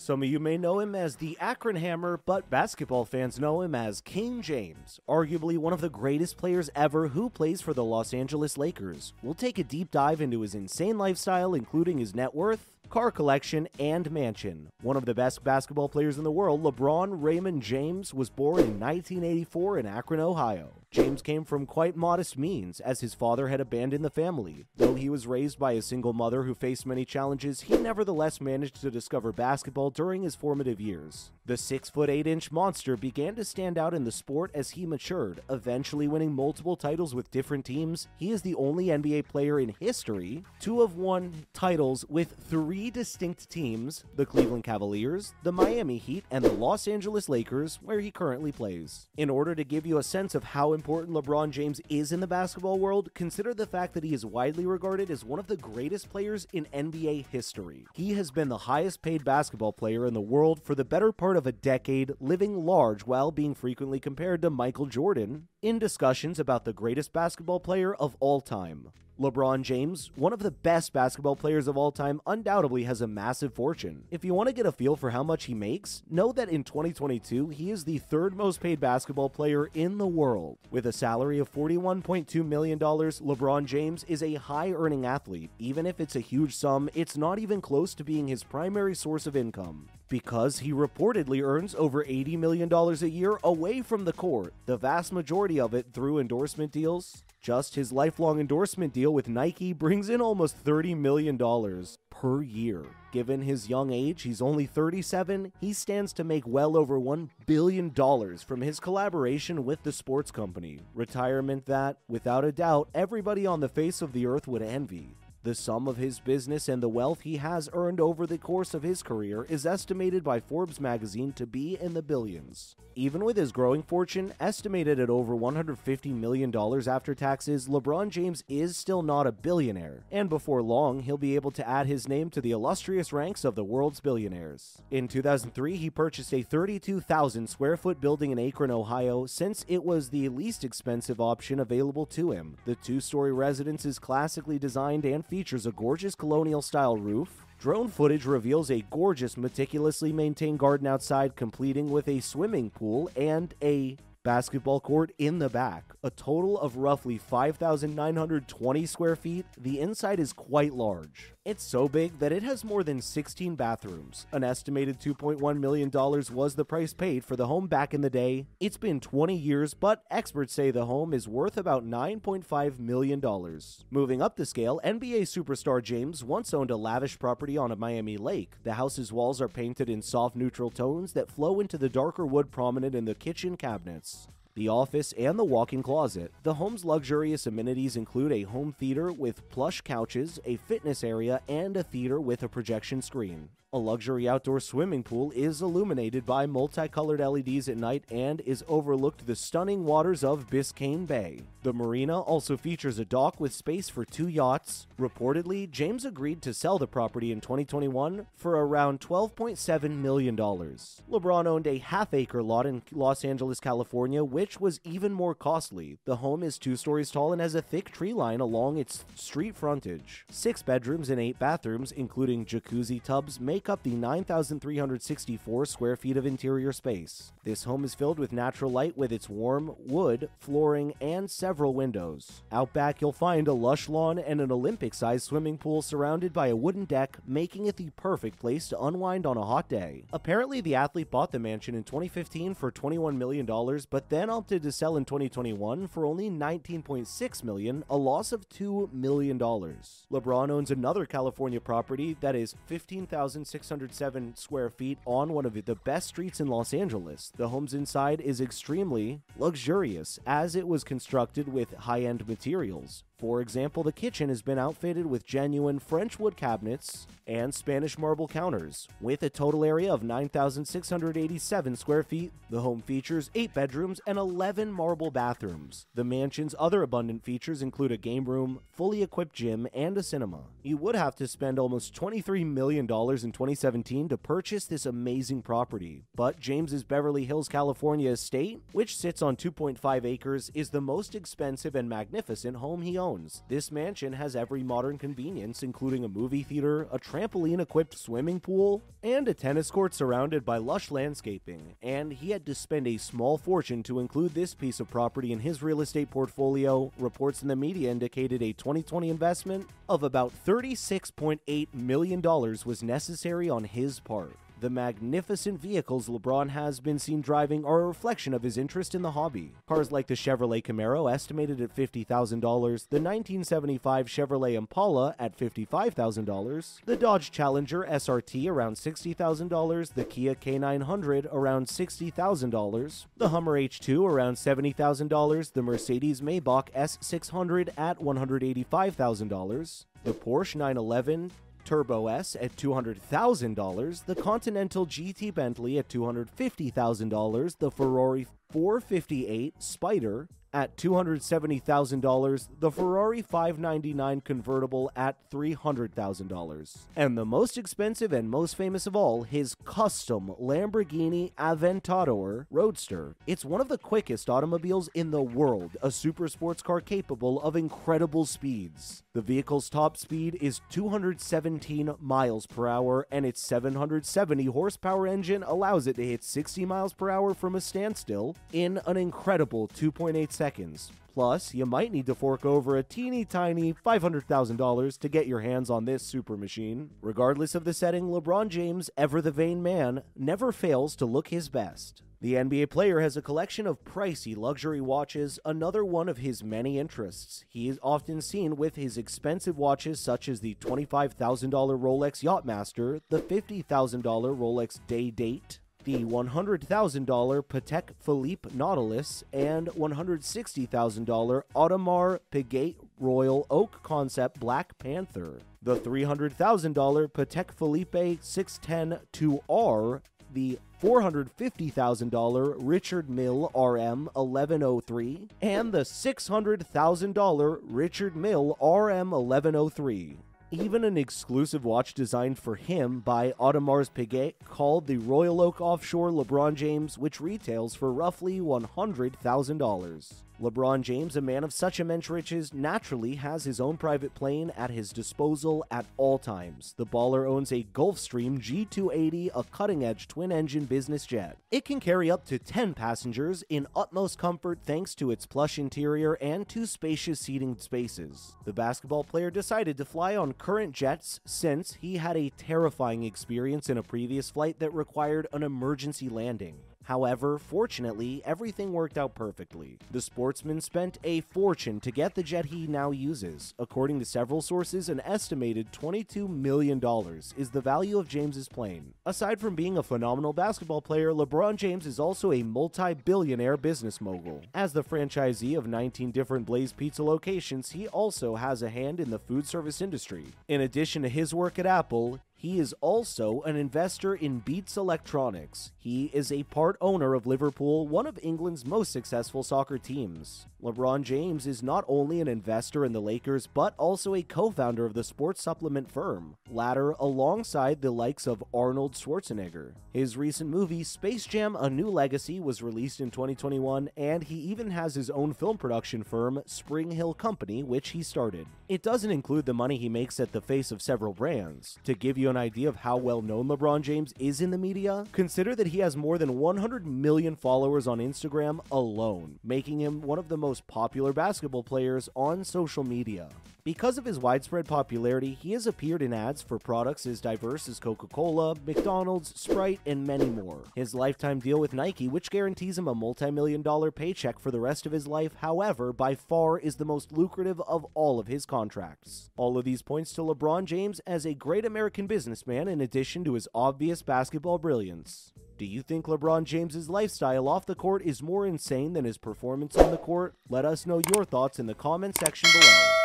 Some of you may know him as the Akron Hammer, but basketball fans know him as King James, arguably one of the greatest players ever who plays for the Los Angeles Lakers. We'll take a deep dive into his insane lifestyle, including his net worth, car collection, and mansion. One of the best basketball players in the world, LeBron Raymond James, was born in 1984 in Akron, Ohio. James came from quite modest means, as his father had abandoned the family. Though he was raised by a single mother who faced many challenges, he nevertheless managed to discover basketball during his formative years. The 6 foot 8 inch monster began to stand out in the sport as he matured, eventually winning multiple titles with different teams. He is the only NBA player in history to have won titles with three distinct teams the Cleveland Cavaliers, the Miami Heat, and the Los Angeles Lakers, where he currently plays. In order to give you a sense of how important LeBron James is in the basketball world, consider the fact that he is widely regarded as one of the greatest players in NBA history. He has been the highest paid basketball player in the world for the better part of a decade, living large while being frequently compared to Michael Jordan in discussions about the greatest basketball player of all time. LeBron James, one of the best basketball players of all time, undoubtedly has a massive fortune. If you want to get a feel for how much he makes, know that in 2022, he is the third most paid basketball player in the world. With a salary of $41.2 million, LeBron James is a high earning athlete. Even if it's a huge sum, it's not even close to being his primary source of income because he reportedly earns over $80 million a year away from the court, the vast majority of it through endorsement deals. Just his lifelong endorsement deal with Nike brings in almost $30 million per year. Given his young age, he's only 37, he stands to make well over $1 billion from his collaboration with the sports company. Retirement that, without a doubt, everybody on the face of the earth would envy. The sum of his business and the wealth he has earned over the course of his career is estimated by Forbes magazine to be in the billions. Even with his growing fortune, estimated at over $150 million after taxes, LeBron James is still not a billionaire, and before long, he'll be able to add his name to the illustrious ranks of the world's billionaires. In 2003, he purchased a 32,000 square foot building in Akron, Ohio, since it was the least expensive option available to him. The two story residence is classically designed and features a gorgeous colonial style roof, Drone footage reveals a gorgeous, meticulously maintained garden outside, completing with a swimming pool and a basketball court in the back. A total of roughly 5,920 square feet, the inside is quite large. It's so big that it has more than 16 bathrooms. An estimated $2.1 million was the price paid for the home back in the day. It's been 20 years, but experts say the home is worth about $9.5 million. Moving up the scale, NBA superstar James once owned a lavish property on a Miami lake. The house's walls are painted in soft neutral tones that flow into the darker wood prominent in the kitchen cabinets the office, and the walk in closet. The home's luxurious amenities include a home theater with plush couches, a fitness area, and a theater with a projection screen. A luxury outdoor swimming pool is illuminated by multicolored LEDs at night and is overlooked the stunning waters of Biscayne Bay. The marina also features a dock with space for two yachts. Reportedly, James agreed to sell the property in 2021 for around $12.7 million. LeBron owned a half acre lot in Los Angeles, California, which was even more costly. The home is two stories tall and has a thick tree line along its street frontage. Six bedrooms and eight bathrooms, including jacuzzi tubs, make make up the 9,364 square feet of interior space. This home is filled with natural light with its warm wood, flooring, and several windows. Out back, you'll find a lush lawn and an Olympic sized swimming pool surrounded by a wooden deck, making it the perfect place to unwind on a hot day. Apparently, the athlete bought the mansion in 2015 for $21 million, but then opted to sell in 2021 for only 19.6 million, a loss of $2 million. LeBron owns another California property that is 15,000 607 square feet on one of the best streets in Los Angeles. The home's inside is extremely luxurious as it was constructed with high end materials. For example, the kitchen has been outfitted with genuine French wood cabinets and Spanish marble counters. With a total area of 9,687 square feet, the home features 8 bedrooms and 11 marble bathrooms. The mansion's other abundant features include a game room, fully equipped gym, and a cinema. You would have to spend almost $23 million in 2017 to purchase this amazing property, but James's Beverly Hills, California estate, which sits on 2.5 acres, is the most expensive and magnificent home he owns This mansion has every modern convenience, including a movie theater, a trampoline equipped swimming pool, and a tennis court surrounded by lush landscaping. And he had to spend a small fortune to include this piece of property in his real estate portfolio. Reports in the media indicated a 2020 investment of about $36.8 million was necessary on his part. The magnificent vehicles LeBron has been seen driving are a reflection of his interest in the hobby. Cars like the Chevrolet Camaro, estimated at $50,000, the 1975 Chevrolet Impala at $55,000, the Dodge Challenger SRT around $60,000, the Kia K900 around $60,000, the Hummer H2 around $70,000, the Mercedes Maybach S600 at $185,000, the Porsche 911 Turbo S at $200,000, the Continental GT Bentley at $250,000, the Ferrari 458 Spider at $270,000, the Ferrari 599 convertible at $300,000. And the most expensive and most famous of all, his custom Lamborghini Aventador Roadster. It's one of the quickest automobiles in the world, a super sports car capable of incredible speeds. The vehicle's top speed is 217 miles per hour, and its 770 horsepower engine allows it to hit 60 miles per hour from a standstill in an incredible 2.8 seconds. Plus, you might need to fork over a teeny tiny $500,000 to get your hands on this super machine. Regardless of the setting, LeBron James, ever the vain man, never fails to look his best. The NBA player has a collection of pricey luxury watches, another one of his many interests. He is often seen with his expensive watches such as the $25,000 Rolex Yachtmaster, the $50,000 Rolex Day Date, the $100,000 Patek Philippe Nautilus, and $160,000 Audemars Piguet Royal Oak Concept Black Panther, the $300,000 Patek Philippe 610 2R, the $450,000 Richard Mille RM 1103, and the $600,000 Richard Mille RM 1103 even an exclusive watch designed for him by Audemars Piguet called the Royal Oak Offshore LeBron James, which retails for roughly $100,000. LeBron James, a man of such immense riches, naturally has his own private plane at his disposal at all times. The baller owns a Gulfstream G280, a cutting edge twin engine business jet. It can carry up to 10 passengers in utmost comfort thanks to its plush interior and two spacious seating spaces. The basketball player decided to fly on current jets since he had a terrifying experience in a previous flight that required an emergency landing. However, fortunately, everything worked out perfectly. The sportsman spent a fortune to get the jet he now uses. According to several sources, an estimated $22 million is the value of James's plane. Aside from being a phenomenal basketball player, LeBron James is also a multi-billionaire business mogul. As the franchisee of 19 different Blaze Pizza locations, he also has a hand in the food service industry. In addition to his work at Apple, he is also an investor in Beats Electronics. He is a part owner of Liverpool, one of England's most successful soccer teams. LeBron James is not only an investor in the Lakers, but also a co founder of the sports supplement firm, Ladder alongside the likes of Arnold Schwarzenegger. His recent movie, Space Jam A New Legacy, was released in 2021, and he even has his own film production firm, Spring Hill Company, which he started. It doesn't include the money he makes at the face of several brands. To give you an idea of how well known LeBron James is in the media, consider that he has more than 100 million followers on Instagram alone, making him one of the most popular basketball players on social media. Because of his widespread popularity, he has appeared in ads for products as diverse as Coca Cola, McDonald's, Sprite, and many more. His lifetime deal with Nike, which guarantees him a multi million dollar paycheck for the rest of his life, however, by far is the most lucrative of all of his contracts. All of these points to LeBron James as a great American businessman in addition to his obvious basketball brilliance. Do you think LeBron James's lifestyle off the court is more insane than his performance on the court? Let us know your thoughts in the comment section below.